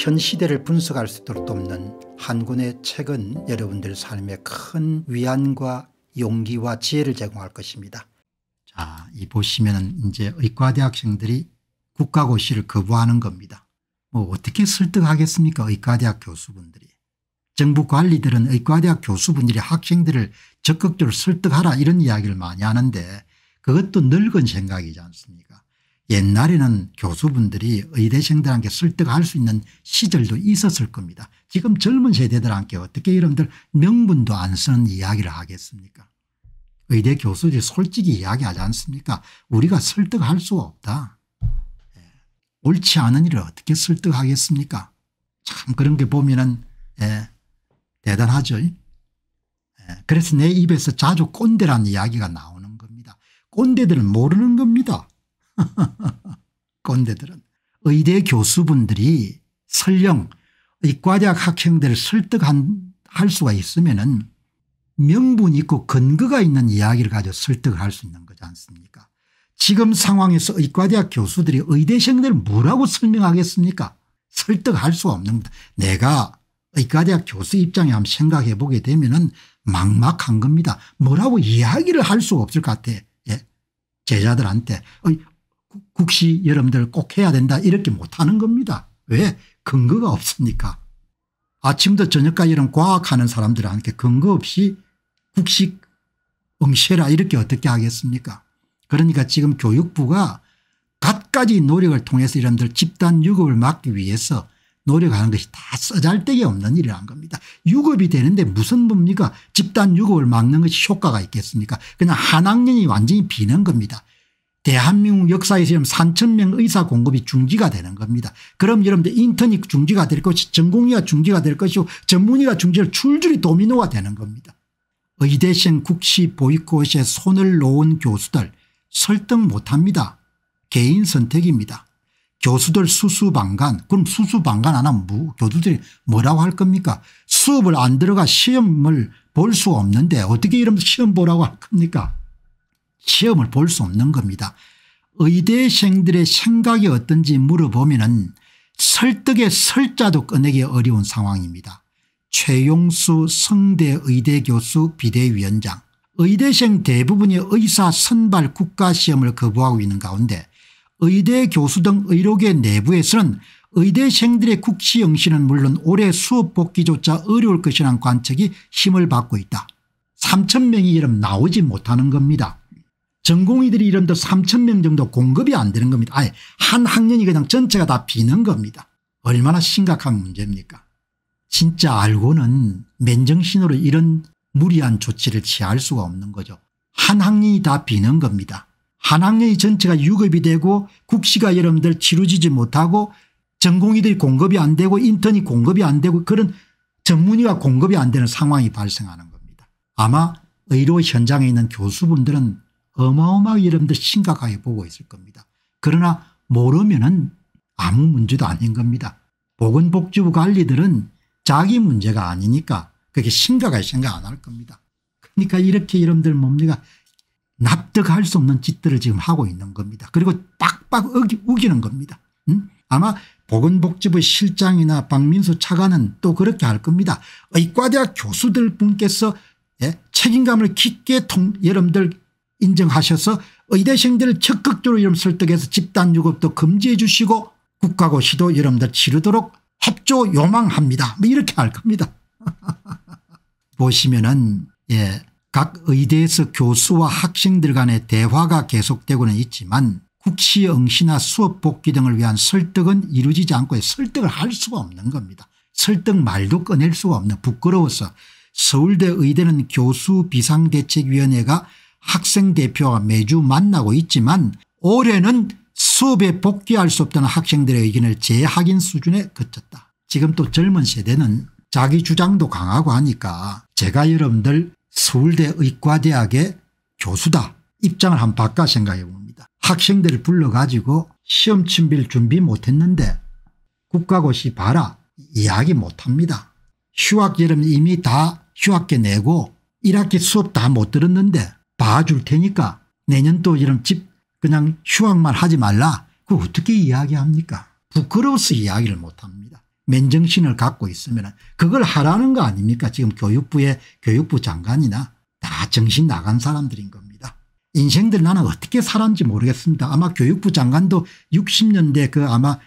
현 시대를 분석할 수 있도록 돕는 한 권의 책은 여러분들 삶에 큰 위안과 용기와 지혜를 제공할 것입니다. 자, 이 보시면 이제 의과대학생들이 국가고시를 거부하는 겁니다. 뭐 어떻게 설득하겠습니까 의과대학 교수분들이. 정부 관리들은 의과대학 교수분들이 학생들을 적극적으로 설득하라 이런 이야기를 많이 하는데 그것도 늙은 생각이지 않습니까 옛날에는 교수분들이 의대생들한테 설득할 수 있는 시절도 있었을 겁니다. 지금 젊은 세대들한테 어떻게 여러분들 명분도 안 쓰는 이야기를 하겠습니까 의대 교수들이 솔직히 이야기하지 않습니까 우리가 설득할 수가 없다. 예. 옳지 않은 일을 어떻게 설득하겠습니까 참 그런 게 보면 은 대단하죠. 예. 그래서 내 입에서 자주 꼰대라는 이야기가 나오는 겁니다. 꼰대들은 모르는 겁니다. 꼰대들은. 의대 교수분들이 설령 의과대학 학생들을 설득할 수가 있으면 은 명분 있고 근거가 있는 이야기를 가지고 설득을 할 수 있는 거지 않습니까 지금 상황에서 의과대학 교수들이 의대생들을 뭐라고 설명하겠습니까 설득할 수 없는 겁니다. 내가 의과대학 교수 입장에 한번 생각해 보게 되면 막막한 겁니다. 뭐라고 이야기를 할수 없을 것 같아. 예. 제자들한테 국시 여러분들 꼭 해야 된다 이렇게 못하는 겁니다. 왜 근거가 없으니까. 아침부터 저녁까지 이런 과학하는 사람들한테 근거 없이 국식 응시해라 이렇게 어떻게 하겠습니까 그러니까 지금 교육부가 갖가지 노력을 통해서 이런들 집단 유급을 막기 위해서 노력하는 것이 다 쓰잘데기 없는 일이란 겁니다. 유급이 되는데 무슨 뭡니까 집단 유급을 막는 것이 효과가 있겠습니까 그냥 한 학년이 완전히 비는 겁니다. 대한민국 역사에서 3천 명 의사 공급이 중지가 되는 겁니다. 그럼 여러분들 인턴이 중지가 될 것이 전공의가 중지가 될 것이고 전문의가 중지를 줄줄이 도미노가 되는 겁니다. 의대생 국시 보이콧에 손을 놓은 교수들 설득 못합니다. 개인 선택입니다. 교수들 수수방관 그럼 수수방관 안 하면 뭐, 교수들이 뭐라고 할 겁니까 수업을 안 들어가 시험을 볼 수 없는데 어떻게 이러면서 시험 보라고 할 겁니까 시험을 볼 수 없는 겁니다. 의대생들의 생각이 어떤지 물어보면 설득의 설자도 꺼내기 어려운 상황입니다. 최용수 성대 의대 교수 비대위원장 의대생 대부분이 의사 선발 국가시험을 거부하고 있는 가운데 의대 교수 등 의료계 내부에서는 의대생들의 국시 영시는 물론 올해 수업 복귀조차 어려울 것이라는 관측이 힘을 받고 있다. 3천 명이 이름 나오지 못하는 겁니다. 전공의들이 이름도 3천 명 정도 공급이 안 되는 겁니다. 아예 한 학년이 그냥 전체가 다 비는 겁니다. 얼마나 심각한 문제입니까 진짜 알고는 맨정신으로 이런 무리한 조치를 취할 수가 없는 거죠. 한 학년이 다 비는 겁니다. 한 학년이 전체가 유급이 되고 국시가 여러분들 치루지지 못하고 전공의들이 공급이 안 되고 인턴이 공급이 안 되고 그런 전문의가 공급이 안 되는 상황이 발생하는 겁니다. 아마 의료 현장에 있는 교수분들은 어마어마하게 여러분들 심각하게 보고 있을 겁니다. 그러나 모르면 아무 문제도 아닌 겁니다. 보건복지부 관리들은 자기 문제가 아니니까 그게 심각하게 생각 안 할 겁니다. 그러니까 이렇게 여러분들 뭡니까 납득할 수 없는 짓들을 지금 하고 있는 겁니다. 그리고 빡빡 우기, 우기는 겁니다. 음? 아마 보건복지부 실장이나 박민수 차관은 또 그렇게 할 겁니다. 의과대학 교수들 분께서 예? 책임감을 깊게 통, 여러분들 인정하셔서 의대생들을 적극적으로 여러분 설득해서 집단유급도 금지해 주시고 국가고시도 여러분들 치르도록 협조 요망합니다. 뭐 이렇게 할 겁니다. 보시면은 예, 각 의대에서 교수와 학생들 간의 대화가 계속되고는 있지만 국시 응시나 수업 복귀 등을 위한 설득은 이루어지지 않고 설득을 할 수가 없는 겁니다. 설득 말도 꺼낼 수가 없는 부끄러워서 서울대 의대는 교수 비상대책위원회가 학생 대표와 매주 만나고 있지만 올해는 수업에 복귀할 수 없다는 학생들의 의견을 재확인 수준에 그쳤다. 지금 또 젊은 세대는 자기 주장도 강하고 하니까 제가 여러분들 서울대 의과대학의 교수다 입장을 한번 바꿔 생각해 봅니다. 학생들을 불러가지고 시험 준비를 준비 못했는데 국가고시 봐라 이야기 못합니다. 휴학 여러분 이미 다 휴학계 내고 1학기 수업 다 못 들었는데 봐줄 테니까 내년 또 이런 집 그냥 휴학만 하지 말라. 그 어떻게 이야기합니까 부끄러워서 이야기를 못합니다. 맨정신을 갖고 있으면 그걸 하라는 거 아닙니까 지금 교육부의 교육부 장관이나 다 정신 나간 사람들인 겁니다. 인생들 나는 어떻게 살았는지 모르겠습니다. 아마 교육부 장관도 60년대 그 아마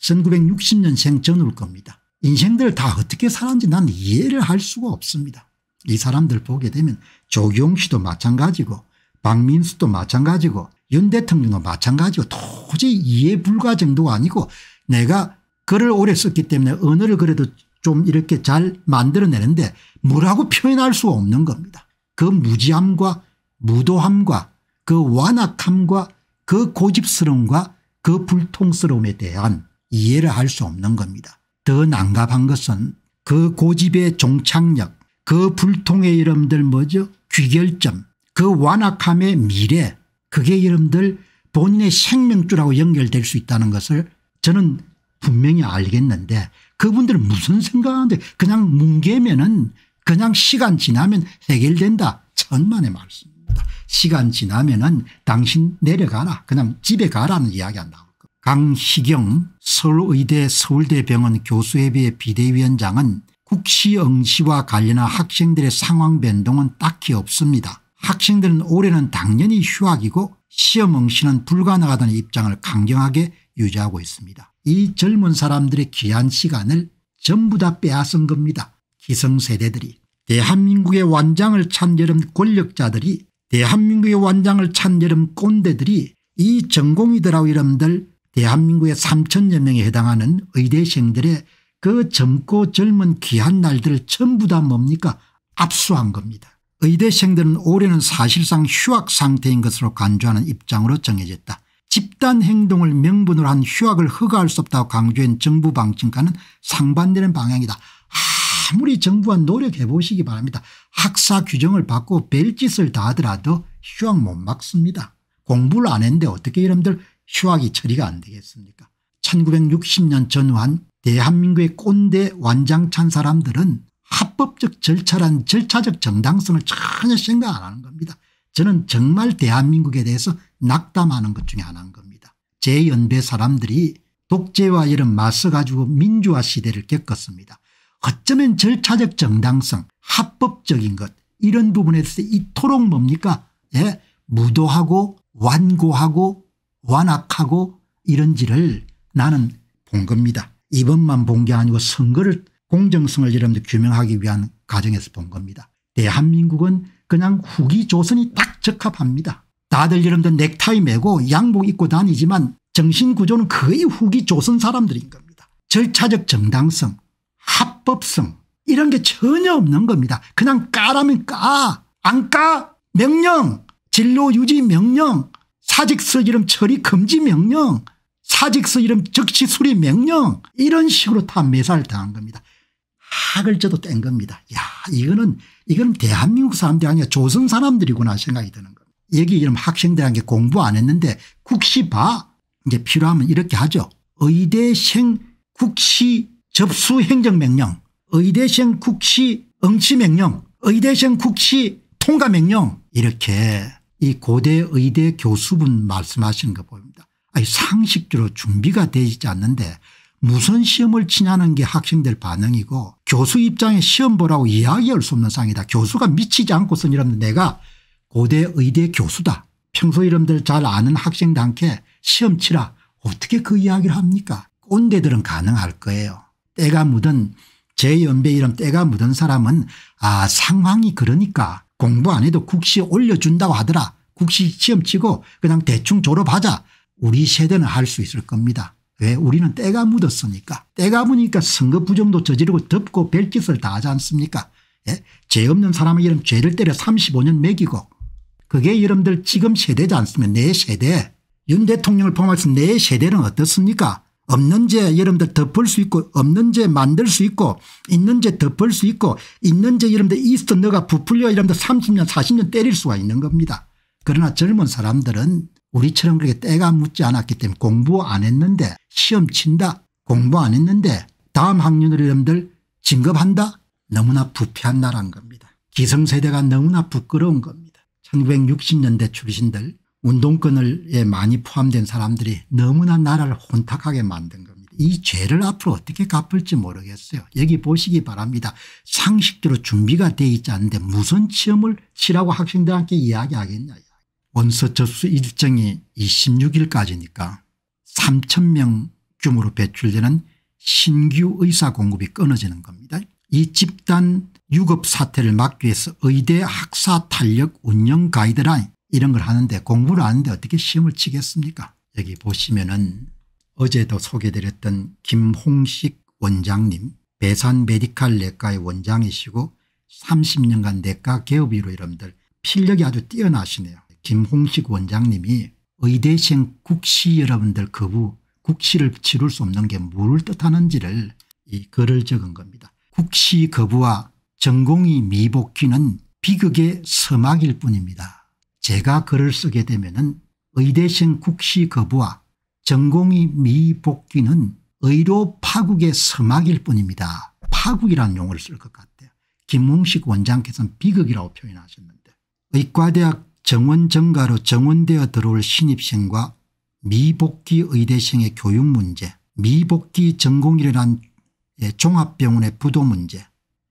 1960년생 전후일 겁니다. 인생들 다 어떻게 살았는지 나는 이해를 할 수가 없습니다. 이 사람들 보게 되면 조경 씨도 마찬가지고 박민수도 마찬가지고 윤 대통령도 마찬가지고 도저히 이해 불가 정도가 아니고 내가 글을 오래 썼기 때문에 언어를 그래도 좀 이렇게 잘 만들어내는데 뭐라고 표현할 수 없는 겁니다. 그 무지함과 무도함과 그 완악함과 그 고집스러움과 그 불통스러움에 대한 이해를 할 수 없는 겁니다. 더 난감한 것은 그 고집의 종착력 그 불통의 이름들 뭐죠 귀결점 그 완악함의 미래 그게 이름들 본인의 생명줄하고 연결될 수 있다는 것을 저는 분명히 알겠는데 그분들은 무슨 생각하는데 그냥 뭉개면은 그냥 시간 지나면 해결된다. 천만의 말씀입니다. 시간 지나면은 당신 내려가라. 그냥 집에 가라는 겁니다. 강희경 서울의대 서울대병원 교수협의회 비대위원장은 국시응시와 관련한 학생들의 상황 변동은 딱히 없습니다. 학생들은 올해는 당연히 휴학이고 시험응시는 불가능하다는 입장을 강경하게 유지하고 있습니다. 이 젊은 사람들의 귀한 시간을 전부 다 빼앗은 겁니다. 기성세대들이 대한민국의 완장을 찬 여름 권력자들이 대한민국의 완장을 찬 여름 꼰대들이 이 전공의들하고 여러분들 대한민국의 3천여 명에 해당하는 의대생들의 그 젊고 젊은 귀한 날들을 전부 다 뭡니까 압수한 겁니다. 의대생들은 올해는 사실상 휴학 상태인 것으로 간주하는 입장으로 정해졌다. 집단 행동을 명분으로 한 휴학을 허가할 수 없다고 강조한 정부 방침과는 상반되는 방향이다. 아무리 정부가 노력해 보시기 바랍니다. 학사 규정을 받고 벨짓을 다 하더라도 휴학 못 막습니다. 공부를 안 했는데 어떻게 여러분들 휴학이 처리가 안 되겠습니까 1960년 전후한 대한민국의 꼰대 완장찬 사람들은 합법적 절차란 절차적 정당성을 전혀 생각 안 하는 겁니다. 저는 정말 대한민국에 대해서 낙담하는 것 중에 하나인 겁니다. 제 연배 사람들이 독재와 이런 맞서 가지고 민주화 시대를 겪었습니다. 어쩌면 절차적 정당성 합법적인 것 이런 부분에서 이토록 뭡니까 예? 무도하고 완고하고 완악하고 이런지를 나는 본 겁니다. 이번만 본 게 아니고 선거를 공정성을 여러분들 규명하기 위한 과정에서 본 겁니다. 대한민국은 그냥 후기 조선이 딱 적합합니다. 다들 여러분들 넥타이 메고 양복 입고 다니지만 정신구조는 거의 후기 조선 사람들인 겁니다. 절차적 정당성 합법성 이런 게 전혀 없는 겁니다. 그냥 까라면 까. 안 까. 명령. 진로 유지 명령. 사직서 이름 처리 금지 명령. 사직서 이름 적시 수리 명령. 이런 식으로 다 매살 당한 겁니다. 학을 저도 뗀 겁니다. 야 이거는 이건 대한민국 사람들이 아니라 조선 사람들이구나 생각이 드는 겁니다. 여기 이런 학생들한테 공부 안 했는데 국시 봐. 이제 필요하면 이렇게 하죠. 의대생 국시 접수 행정명령 의대생 국시 응시명령 의대생 국시 통과명령 이렇게 이 고대 의대 교수분 말씀하시는 거 보입니다. 아니 상식적으로 준비가 되지 않는데 무슨 시험을 치냐는 게 학생들 반응이고 교수 입장에 시험 보라고 이야기할 수 없는 상이다. 교수가 미치지 않고선 이러면 내가 고대 의대 교수다. 평소 이름들 잘 아는 학생들한테 시험 치라. 어떻게 그 이야기를 합니까 꼰대들은 가능할 거예요. 때가 묻은 제 연배 이름 때가 묻은 사람은 아 상황이 그러니까 공부 안 해도 국시 올려준다고 하더라. 국시 시험 치고 그냥 대충 졸업하자. 우리 세대는 할 수 있을 겁니다. 왜? 우리는 때가 묻었으니까. 때가 묻으니까 선거 부정도 저지르고 덮고 별짓을 다 하지 않습니까? 예? 죄 없는 이름 죄를 때려 35년 매기고. 그게 여러분들 지금 세대지 않습니까? 내 세대. 윤 대통령을 포함해서 내 세대는 어떻습니까? 없는 죄 여러분들 덮을 수 있고 없는 죄 만들 수 있고 있는 죄 덮을 수 있고 있는 죄 여러분들 이스터 너가 부풀려 여러분들 30년 40년 때릴 수가 있는 겁니다. 그러나 젊은 사람들은 우리처럼 그렇게 때가 묻지 않았기 때문에 공부 안 했는데 시험 친다 공부 안 했는데 다음 학년으로 여러분들 진급한다 너무나 부패한 나라인 겁니다. 기성세대가 너무나 부끄러운 겁니다. 1960년대 출신들 운동권에 많이 포함된 사람들이 너무나 나라를 혼탁하게 만든 겁니다. 이 죄를 앞으로 어떻게 갚을지 모르겠어요. 여기 보시기 바랍니다. 상식대로 준비가 돼 있지 않은데 무슨 시험을 치라고 학생들한테 이야기하겠냐. 원서 접수 일정이 26일까지니까 3천 명 규모로 배출되는 신규 의사 공급이 끊어지는 겁니다. 이 집단 유급 사태를 막기 위해서 의대 학사 탄력 운영 가이드라인 이런 걸 하는데 공부를 하는데 어떻게 시험을 치겠습니까 여기 보시면은 어제도 소개드렸던 김홍식 원장님 배산 메디칼 내과의 원장이시고 30년간 내과 개업이로 여러분들 필력이 아주 뛰어나시네요. 김홍식 원장님이 의대생 국시 여러분들 거부 국시를 치룰 수 없는 게뭘 뜻하는지를 이 글을 적은 겁니다. 국시 거부와 전공의 미복귀는 비극의 서막일 뿐입니다. 제가 글을 쓰게 되면 의대생 국시 거부와 전공의 미복귀는 의료 파국의 서막일 뿐입니다. 파국이라는 용어를 쓸 것 같아요. 김웅식 원장께서는 비극이라고 표현하셨는데 의과대학 정원 정가로 정원되어 들어올 신입생과 미복귀 의대생의 교육 문제 미복귀 전공이라는 종합병원의 부도 문제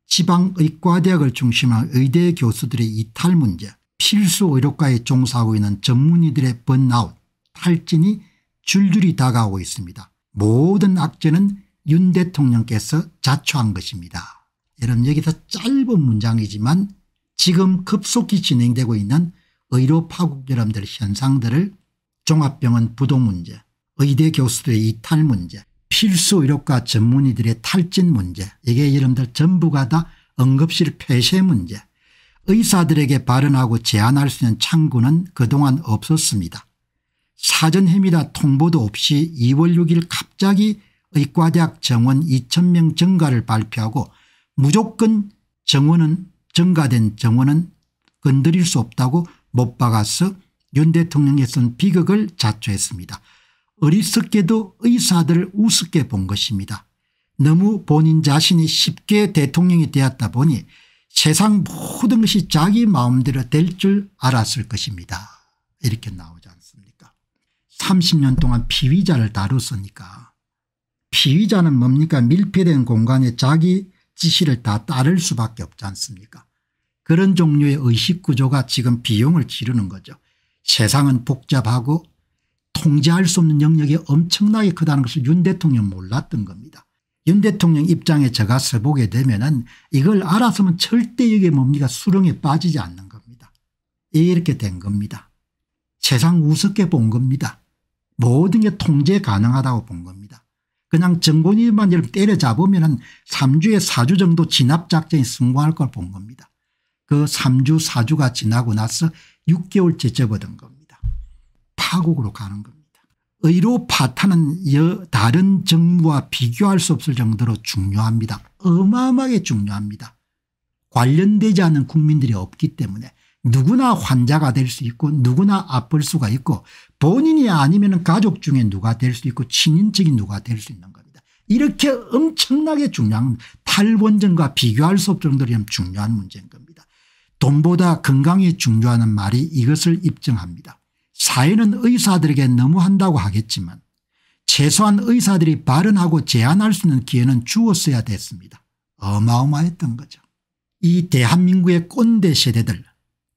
지방의과대학을 중심한 의대 교수들의 이탈 문제 필수 의료과에 종사하고 있는 전문의들의 번아웃 탈진이 줄줄이 다가오고 있습니다. 모든 악재는 윤 대통령께서 자초한 것입니다. 여러분 여기서 짧은 문장이지만 지금 급속히 진행되고 있는 의료 파국 여러분들 현상들을 종합병원 부동 문제 의대 교수들의 이탈 문제 필수 의료과 전문의들의 탈진 문제 이게 여러분들 전부가 다 응급실 폐쇄 문제 의사들에게 발언하고 제안할 수 있는 창구는 그동안 없었습니다. 사전햄이라 통보도 없이 2월 6일 갑자기 의과대학 정원 2천명 증가를 발표하고 무조건 정원은 증가된 정원은 건드릴 수 없다고 못 박아서 윤 대통령에선 비극을 자초했습니다. 어리석게도 의사들을 우습게 본 것입니다. 너무 본인 자신이 쉽게 대통령이 되었다 보니 세상 모든 것이 자기 마음대로 될 줄 알았을 것입니다. 이렇게 나오지 않습니까 30년 동안 피의자를 다뤘으니까 피의자는 뭡니까 밀폐된 공간에 자기 지시를 다 따를 수밖에 없지 않습니까 그런 종류의 의식구조가 지금 비용을 치르는 거죠. 세상은 복잡하고 통제할 수 없는 영역이 엄청나게 크다는 것을 윤 대통령 몰랐던 겁니다. 윤 대통령 입장에 제가 서보게 되면 은 이걸 알았으면 절대 이게 뭡니까 수렁에 빠지지 않는 겁니다. 이렇게 된 겁니다. 세상 우습게 본 겁니다. 모든 게 통제 가능하다고 본 겁니다. 그냥 정권이만 때려잡으면 은 3주에 4주 정도 진압작전이 성공할 걸 본 겁니다. 그 3주 4주가 지나고 나서 6개월째 접어든 겁니다. 파국으로 가는 겁니다. 의료 파탄은 여 다른 정부와 비교할 수 없을 정도로 중요합니다. 어마어마하게 중요합니다. 관련되지 않은 국민들이 없기 때문에 누구나 환자가 될 수 있고 누구나 아플 수가 있고 본인이 아니면 가족 중에 누가 될 수 있고 친인척이 누가 될 수 있는 겁니다. 이렇게 엄청나게 중요한 탈원전과 비교할 수 없을 정도로 중요한 문제인 겁니다. 돈보다 건강이 중요하는 말이 이것을 입증합니다. 사회는 의사들에게 너무한다고 하겠지만 최소한 의사들이 발언하고 제안할 수 있는 기회는 주었어야 됐습니다. 어마어마했던 거죠. 이 대한민국의 꼰대 세대들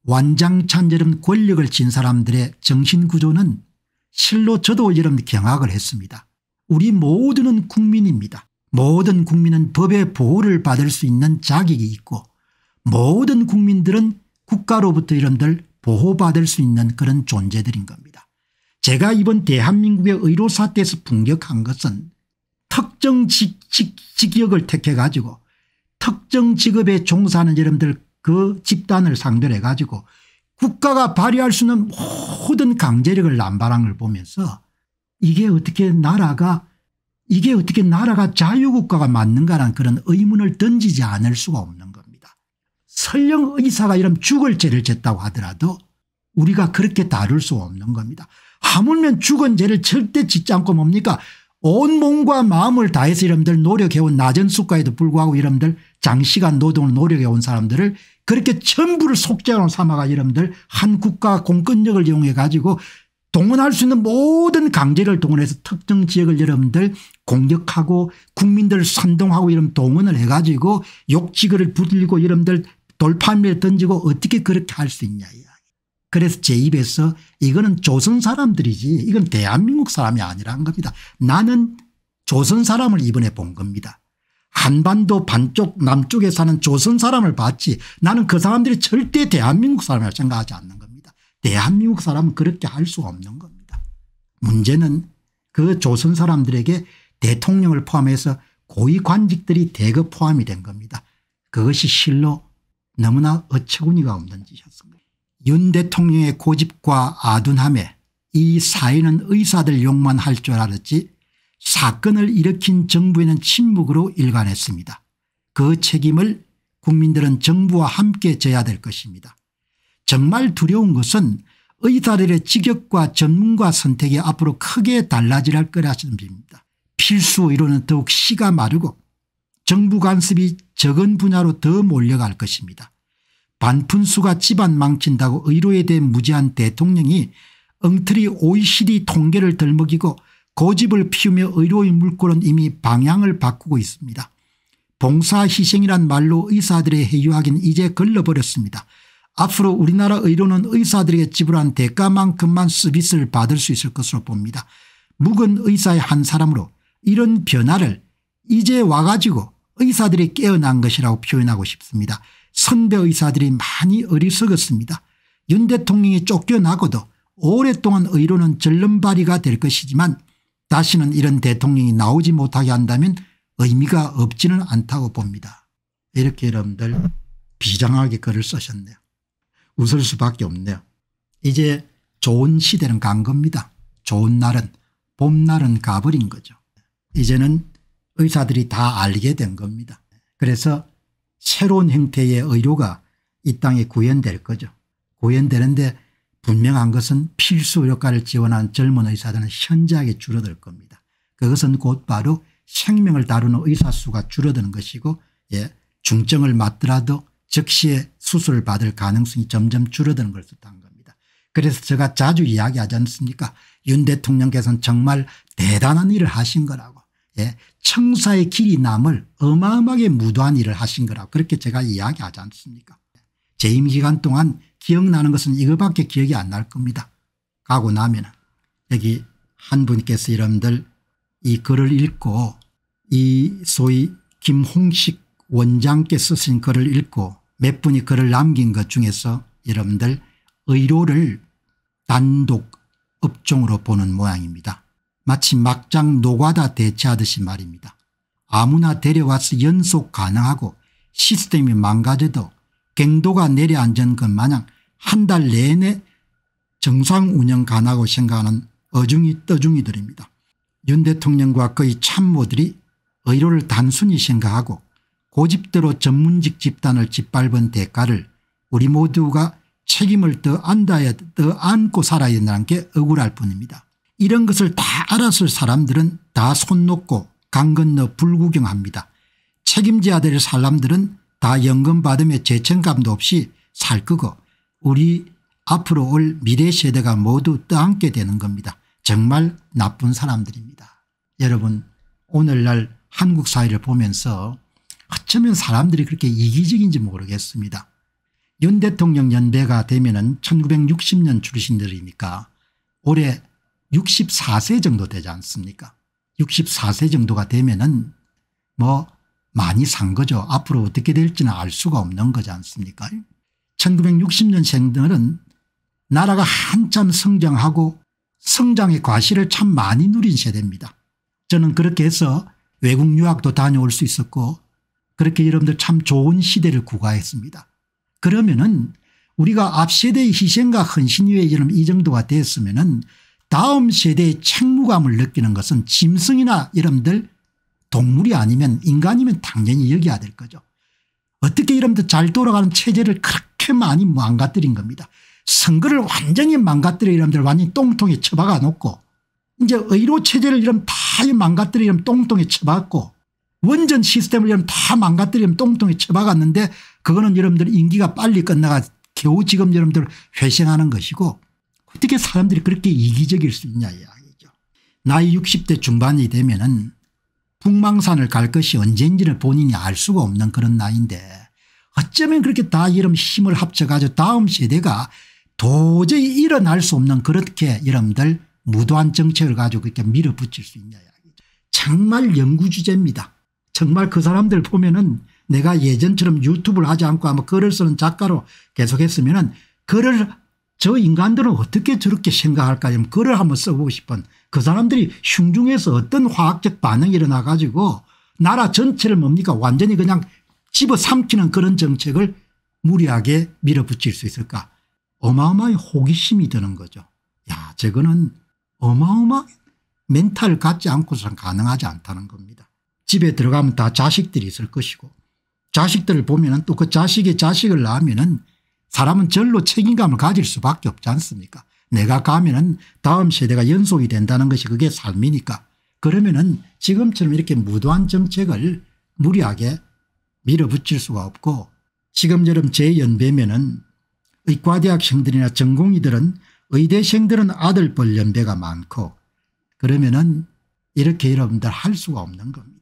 완장찬처럼 권력을 진 사람들의 정신구조는 실로 저도 이런 경악을 했습니다. 우리 모두는 국민입니다. 모든 국민은 법의 보호를 받을 수 있는 자격이 있고 모든 국민들은 국가로부터 이런들 보호받을 수 있는 그런 존재들인 겁니다. 제가 이번 대한민국의 의료 사태에서 분격한 것은 특정 직, 직, 직역을 택해 가지고 특정 직업에 종사하는 여러분들 그 집단을 상대로 해가지고 국가가 발휘할 수 있는 모든 강제력을 남발한 걸 보면서 이게 어떻게 나라가 이게 어떻게 나라가 자유국가가 맞는가라는 그런 의문을 던지지 않을 수가 없는 설령 의사가 이런 죽을 죄를 졌다고 하더라도 우리가 그렇게 다룰 수 없는 겁니다. 하물며 죽은 죄를 절대 짓지 않고 뭡니까 온 몸과 마음을 다해서 여러분들 노력해온 낮은 수가에도 불구하고 여러분들 장시간 노동을 노력해온 사람들을 그렇게 전부를 속죄로 삼아가 여러분들 한 국가 공권력을 이용해 가지고 동원할 수 있는 모든 강제를 동원해서 특정 지역을 여러분들 공격하고 국민들을 선동하고 이런 동원을 해가지고 욕지거를 부들리고 여러분들 돌판미를 던지고 어떻게 그렇게 할 수 있냐 이야기. 그래서 제 입에서 이거는 조선 사람들이지 이건 대한민국 사람이 아니라는 겁니다. 나는 조선 사람을 이번에 본 겁니다. 한반도 반쪽 남쪽에 사는 조선 사람을 봤지 나는 그 사람들이 절대 대한민국 사람이라고 생각하지 않는 겁니다. 대한민국 사람은 그렇게 할 수가 없는 겁니다. 문제는 그 조선 사람들에게 대통령을 포함해서 고위 관직들이 대거 포함이 된 겁니다. 그것이 실로 너무나 어처구니가 없는 짓이었습니다. 윤 대통령의 고집과 아둔함에 이 사회는 의사들 욕만 할 줄 알았지 사건을 일으킨 정부에는 침묵으로 일관했습니다. 그 책임을 국민들은 정부와 함께 져야 될 것입니다. 정말 두려운 것은 의사들의 직역과 전문가 선택이 앞으로 크게 달라질 거라는 점입니다. 필수 의료는 더욱 시가 마르고 정부 간섭이 적은 분야로 더 몰려갈 것입니다. 반푼수가 집안 망친다고 의료에 대해 무지한 대통령이 엉터리 OECD 통계를 덜먹이고 고집을 피우며 의료인 물꼬는 이미 방향을 바꾸고 있습니다. 봉사 희생이란 말로 의사들의 해유하긴 이제 걸러버렸습니다. 앞으로 우리나라 의료는 의사들에게 지불한 대가만큼만 서비스를 받을 수 있을 것으로 봅니다. 묵은 의사의 한 사람으로 이런 변화를 이제 와가지고 의사들이 깨어난 것이라고 표현하고 싶습니다. 선배 의사들이 많이 어리석었습니다. 윤 대통령이 쫓겨나고도 오랫동안 의료는 절름발이가 될 것이지만 다시는 이런 대통령이 나오지 못하게 한다면 의미가 없지는 않다고 봅니다. 이렇게 여러분들 비장하게 글을 쓰셨네요. 웃을 수밖에 없네요. 이제 좋은 시대는 간 겁니다. 좋은 날은 봄날은 가버린 거죠. 이제는 의사들이 다 알게 된 겁니다. 그래서 새로운 형태의 의료가 이 땅에 구현될 거죠. 구현되는데 분명한 것은 필수 의료과를 지원하는 젊은 의사들은 현저하게 줄어들 겁니다. 그것은 곧바로 생명을 다루는 의사 수가 줄어드는 것이고 예, 중증을 맞더라도 즉시에 수술을 받을 가능성이 점점 줄어드는 것을 뜻한 겁니다. 그래서 제가 자주 이야기하지 않습니까 윤 대통령께서는 정말 대단한 일을 하신 거라고 예, 청사의 길이 남을 어마어마하게 무도한 일을 하신 거라고 그렇게 제가 이야기하지 않습니까 재임 기간 동안 기억나는 것은 이거밖에 기억이 안 날 겁니다. 가고 나면 여기 한 분께서 여러분들 이 글을 읽고 이 소위 김홍식 원장께 쓰신 글을 읽고 몇 분이 글을 남긴 것 중에서 여러분들 의료를 단독 업종으로 보는 모양입니다. 마치 막장 노가다 대체하듯이 말입니다. 아무나 데려와서 연속 가능하고 시스템이 망가져도 갱도가 내려앉은 것 마냥 한 달 내내 정상 운영 가능하고 생각하는 어중이 떠중이들입니다. 윤 대통령과 그의 참모들이 의료를 단순히 생각하고 고집대로 전문직 집단을 짓밟은 대가를 우리 모두가 책임을 더 안다야 더 안고 살아야 된다는 게 억울할 뿐입니다. 이런 것을 다 알았을 사람들은 다 손 놓고 강 건너 불구경합니다. 책임져야 될 사람들은 다 연금 받으며 재청감도 없이 살 거고 우리 앞으로 올 미래 세대가 모두 떠안게 되는 겁니다. 정말 나쁜 사람들입니다. 여러분 오늘날 한국 사회를 보면서 어쩌면 사람들이 그렇게 이기적인지 모르겠습니다. 윤 대통령 연배가 되면 은 1960년 출신들이니까 올해 64세 정도 되지 않습니까 64세 정도가 되면 은 뭐 많이 산 거죠. 앞으로 어떻게 될지는 알 수가 없는 거지 않습니까 1960년생들은 나라가 한참 성장하고 성장의 과실을 참 많이 누린 세대입니다. 저는 그렇게 해서 외국 유학도 다녀올 수 있었고 그렇게 여러분들 참 좋은 시대를 구가했습니다. 그러면은 우리가 앞 세대의 희생과 헌신 위에 이 정도가 됐으면 은 다음 세대의 책무감을 느끼는 것은 짐승이나 여러분들 동물이 아니면 인간이면 당연히 여겨야 될 거죠. 어떻게 여러분들 잘 돌아가는 체제를 그렇게 많이 망가뜨린 겁니다. 선거를 완전히 망가뜨려 여러분들 완전히 똥통에 처박아 놓고 이제 의료 체제를 이런 다 망가뜨려 이런 똥통에 처박고 원전 시스템을 이런 다 망가뜨려 이런 똥통에 처박았는데 그거는 여러분들 임기가 빨리 끝나가 겨우 지금 여러분들 회생하는 것이고 어떻게 사람들이 그렇게 이기적일 수 있냐 이야기죠. 나이 60대 중반이 되면 은 북망산을 갈 것이 언제인지를 본인이 알 수가 없는 그런 나이인데 어쩌면 그렇게 다 이런 힘을 합쳐가지고 다음 세대가 도저히 일어날 수 없는 그렇게 여러분들 무도한 정책을 가지고 그렇게 밀어붙일 수 있냐 이야기죠. 정말 연구 주제입니다. 정말 그 사람들 보면은 내가 예전처럼 유튜브를 하지 않고 아마 글을 쓰는 작가로 계속했으면 은 글을 저 인간들은 어떻게 저렇게 생각할까 좀 글을 한번 써보고 싶은 그 사람들이 흉중에서 어떤 화학적 반응이 일어나 가지고 나라 전체를 뭡니까 완전히 그냥 집어삼키는 그런 정책을 무리하게 밀어붙일 수 있을까 어마어마한 호기심이 드는 거죠. 야 저거는 어마어마 멘탈 갖지 않고서는 가능하지 않다는 겁니다. 집에 들어가면 다 자식들이 있을 것이고 자식들을 보면 또그 자식의 자식을 낳으면 사람은 절로 책임감을 가질 수밖에 없지 않습니까 내가 가면 은 다음 세대가 연속이 된다는 것이 그게 삶이니까 그러면 은 지금처럼 이렇게 무도한 정책을 무리하게 밀어붙일 수가 없고 지금처럼 제 연배면 은 의과대학생들이나 전공의들은 의대생들은 아들뻘 연배가 많고 그러면 은 이렇게 여러분들 할 수가 없는 겁니다.